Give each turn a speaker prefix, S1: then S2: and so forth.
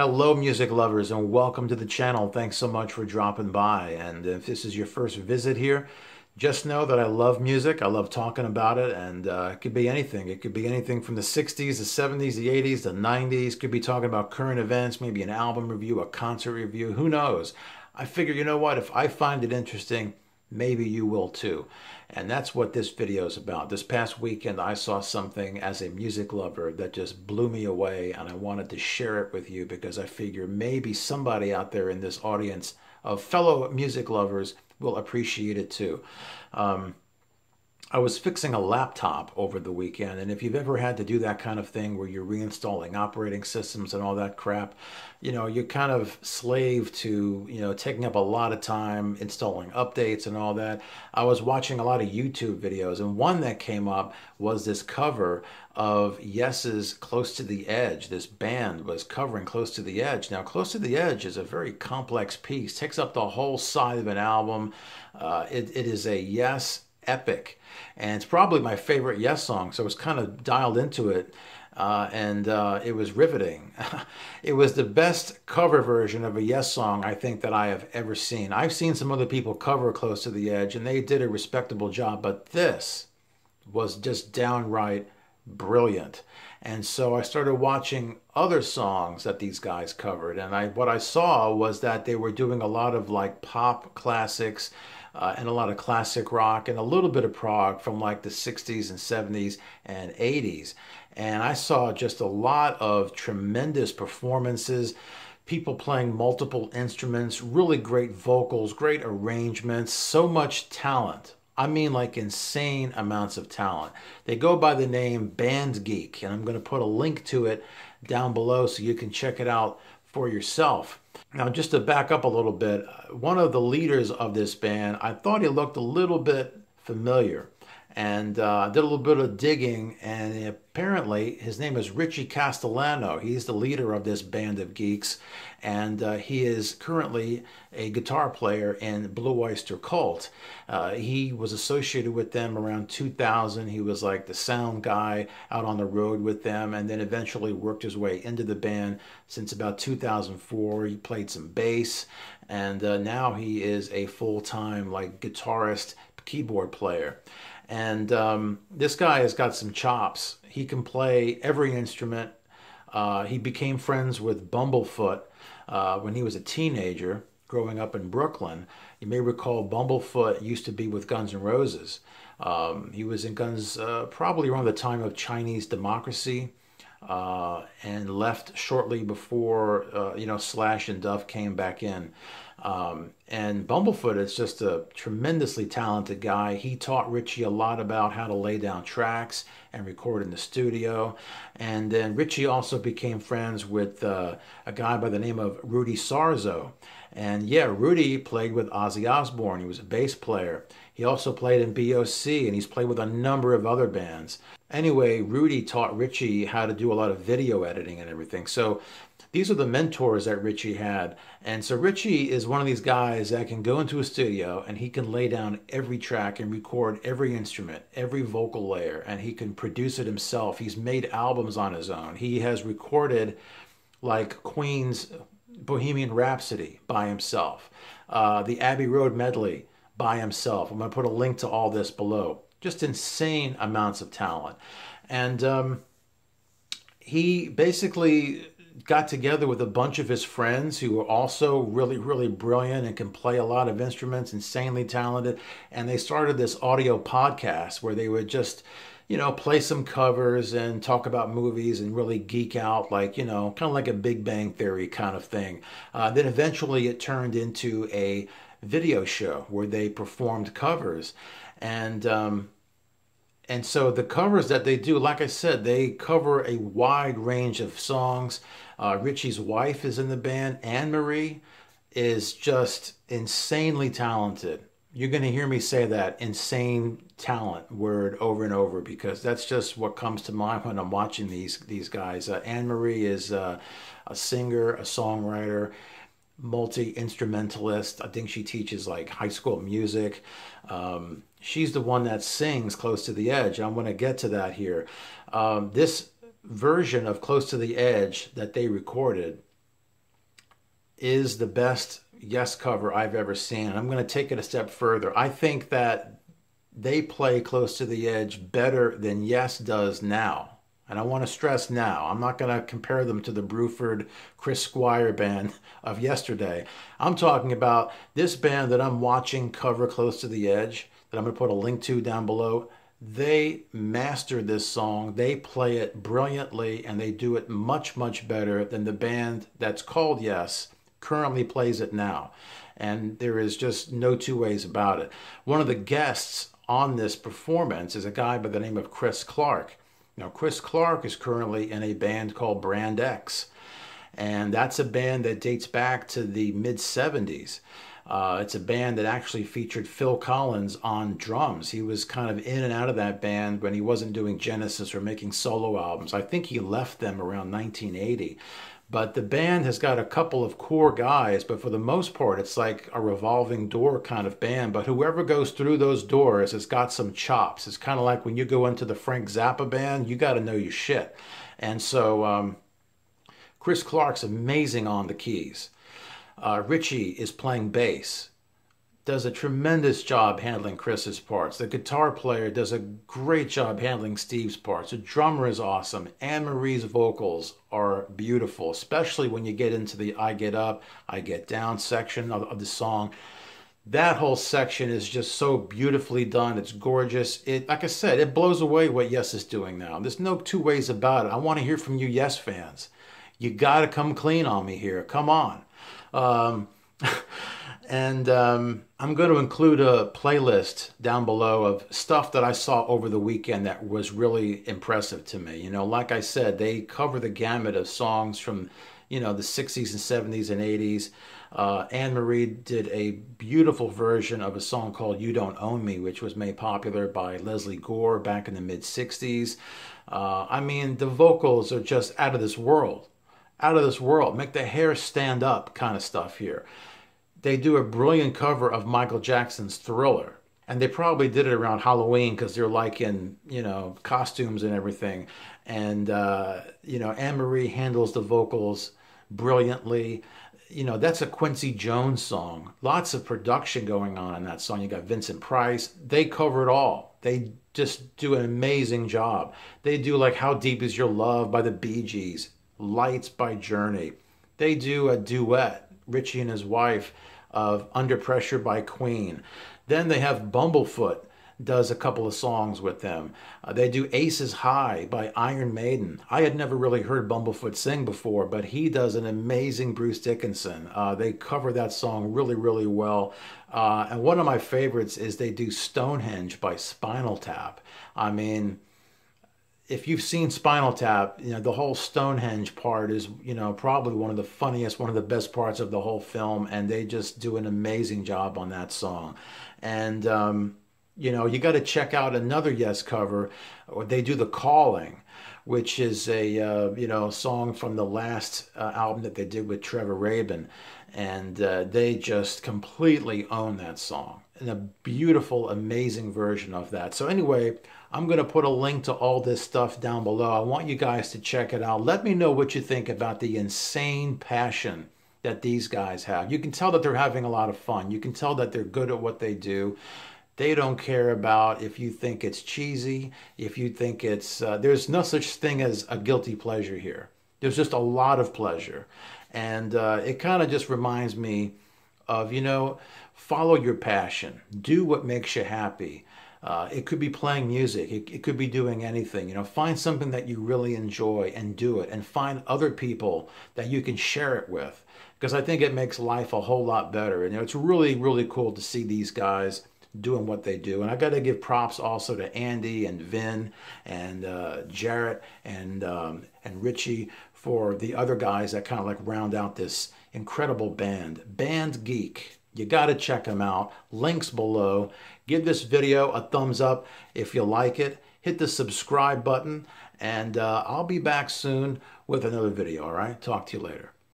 S1: Hello, music lovers, and welcome to the channel. Thanks so much for dropping by. And if this is your first visit here, just know that I love music. I love talking about it, and uh, it could be anything. It could be anything from the 60s, the 70s, the 80s, the 90s. Could be talking about current events, maybe an album review, a concert review. Who knows? I figure, you know what? If I find it interesting, maybe you will too. And that's what this video is about. This past weekend, I saw something as a music lover that just blew me away, and I wanted to share it with you because I figure maybe somebody out there in this audience of fellow music lovers will appreciate it too. Um, I was fixing a laptop over the weekend, and if you've ever had to do that kind of thing where you're reinstalling operating systems and all that crap, you know, you're kind of slave to, you know, taking up a lot of time installing updates and all that. I was watching a lot of YouTube videos, and one that came up was this cover of Yes's Close to the Edge. This band was covering Close to the Edge. Now, Close to the Edge is a very complex piece, takes up the whole side of an album. Uh, it, it is a Yes epic. And it's probably my favorite Yes song, so I was kind of dialed into it. Uh, and uh, it was riveting. it was the best cover version of a Yes song I think that I have ever seen. I've seen some other people cover Close to the Edge, and they did a respectable job, but this was just downright brilliant. And so I started watching other songs that these guys covered, and I what I saw was that they were doing a lot of like pop classics uh, and a lot of classic rock and a little bit of prog from like the 60s and 70s and 80s. And I saw just a lot of tremendous performances, people playing multiple instruments, really great vocals, great arrangements, so much talent. I mean, like insane amounts of talent. They go by the name Band Geek, and I'm going to put a link to it down below so you can check it out for yourself. Now, just to back up a little bit, one of the leaders of this band, I thought he looked a little bit familiar and uh, did a little bit of digging. And apparently, his name is Richie Castellano. He's the leader of this band of geeks, and uh, he is currently a guitar player in Blue Oyster Cult. Uh, he was associated with them around 2000. He was like the sound guy out on the road with them, and then eventually worked his way into the band since about 2004. He played some bass, and uh, now he is a full time like guitarist, keyboard player. And um, this guy has got some chops. He can play every instrument. Uh, he became friends with Bumblefoot uh, when he was a teenager growing up in Brooklyn. You may recall Bumblefoot used to be with Guns N' Roses. Um, he was in Guns uh, probably around the time of Chinese Democracy. Uh, and left shortly before uh, you know Slash and Duff came back in. Um, and Bumblefoot is just a tremendously talented guy. He taught Richie a lot about how to lay down tracks and record in the studio. And then Richie also became friends with uh, a guy by the name of Rudy Sarzo. And yeah, Rudy played with Ozzy Osbourne. He was a bass player. He also played in BOC and he's played with a number of other bands. Anyway, Rudy taught Richie how to do a lot of video editing and everything. So these are the mentors that Richie had. And so Richie is one of these guys that can go into a studio and he can lay down every track and record every instrument, every vocal layer, and he can produce it himself. He's made albums on his own. He has recorded like Queen's Bohemian Rhapsody by himself, uh, the Abbey Road medley by himself. I'm going to put a link to all this below. Just insane amounts of talent. And um, he basically got together with a bunch of his friends who were also really, really brilliant and can play a lot of instruments, insanely talented. And they started this audio podcast where they would just you know, play some covers and talk about movies and really geek out, like, you know, kind of like a Big Bang Theory kind of thing. Uh, then eventually it turned into a video show where they performed covers. And, um, and so the covers that they do, like I said, they cover a wide range of songs. Uh, Richie's wife is in the band. Anne Marie is just insanely talented you're going to hear me say that insane talent word over and over because that's just what comes to mind when I'm watching these these guys. Uh, Anne Marie is uh, a singer, a songwriter, multi instrumentalist. I think she teaches like high school music. Um, she's the one that sings "Close to the Edge." I'm going to get to that here. Um, this version of "Close to the Edge" that they recorded is the best Yes cover I've ever seen. I'm going to take it a step further. I think that they play close to the edge better than Yes does now. And I want to stress now, I'm not going to compare them to the Bruford Chris Squire band of yesterday. I'm talking about this band that I'm watching cover Close to the Edge, that I'm going to put a link to down below. They master this song, they play it brilliantly, and they do it much, much better than the band that's called Yes currently plays it now. And there is just no two ways about it. One of the guests on this performance is a guy by the name of Chris Clark. Now, Chris Clark is currently in a band called Brand X, and that's a band that dates back to the mid 70s. Uh, it's a band that actually featured Phil Collins on drums. He was kind of in and out of that band when he wasn't doing Genesis or making solo albums. I think he left them around 1980. But the band has got a couple of core guys, but for the most part, it's like a revolving door kind of band. But whoever goes through those doors has got some chops. It's kind of like when you go into the Frank Zappa band, you got to know your shit. And so um, Chris Clark's amazing on the keys. Uh, Richie is playing bass does a tremendous job handling Chris's parts. The guitar player does a great job handling Steve's parts. The drummer is awesome. Anne Marie's vocals are beautiful, especially when you get into the I Get Up, I Get Down section of, of the song. That whole section is just so beautifully done. It's gorgeous. It, like I said, it blows away what Yes is doing now. There's no two ways about it. I want to hear from you, Yes fans. You got to come clean on me here. Come on. Um, and um, I'm going to include a playlist down below of stuff that I saw over the weekend that was really impressive to me. You know, like I said, they cover the gamut of songs from, you know, the 60s and 70s and 80s. Uh, Anne Marie did a beautiful version of a song called You Don't Own Me, which was made popular by Lesley Gore back in the mid 60s. Uh, I mean, the vocals are just out of this world. Out of this world. Make the hair stand up kind of stuff here they do a brilliant cover of Michael Jackson's Thriller. And they probably did it around Halloween because they're like in, you know, costumes and everything. And, uh, you know, Anne Marie handles the vocals brilliantly. You know, that's a Quincy Jones song. Lots of production going on in that song. You got Vincent Price. They cover it all. They just do an amazing job. They do like How Deep Is Your Love by the Bee Gees, Lights by Journey. They do a duet, Richie and his wife of Under Pressure by Queen. Then they have Bumblefoot does a couple of songs with them. Uh, they do Aces High by Iron Maiden. I had never really heard Bumblefoot sing before, but he does an amazing Bruce Dickinson. Uh, they cover that song really, really well. Uh, and one of my favorites is they do Stonehenge by Spinal Tap. I mean, if you've seen Spinal Tap, you know the whole Stonehenge part is you know probably one of the funniest, one of the best parts of the whole film, and they just do an amazing job on that song. And um, you know you got to check out another Yes cover. They do the Calling, which is a uh, you know song from the last uh, album that they did with Trevor Rabin, and uh, they just completely own that song. And a beautiful, amazing version of that. So anyway. I'm going to put a link to all this stuff down below. I want you guys to check it out. Let me know what you think about the insane passion that these guys have. You can tell that they're having a lot of fun. You can tell that they're good at what they do. They don't care about if you think it's cheesy, if you think it's, uh, there's no such thing as a guilty pleasure here. There's just a lot of pleasure. And uh, it kind of just reminds me of, you know, follow your passion, do what makes you happy. Uh, it could be playing music. It, it could be doing anything. You know, find something that you really enjoy and do it, and find other people that you can share it with. Because I think it makes life a whole lot better. And you know, it's really, really cool to see these guys doing what they do. And I got to give props also to Andy and Vin and uh, Jarrett and um, and Richie for the other guys that kind of like round out this incredible band, Band Geek. You got to check them out. Links below. Give this video a thumbs up if you like it. Hit the subscribe button, and uh, I'll be back soon with another video, all right? Talk to you later.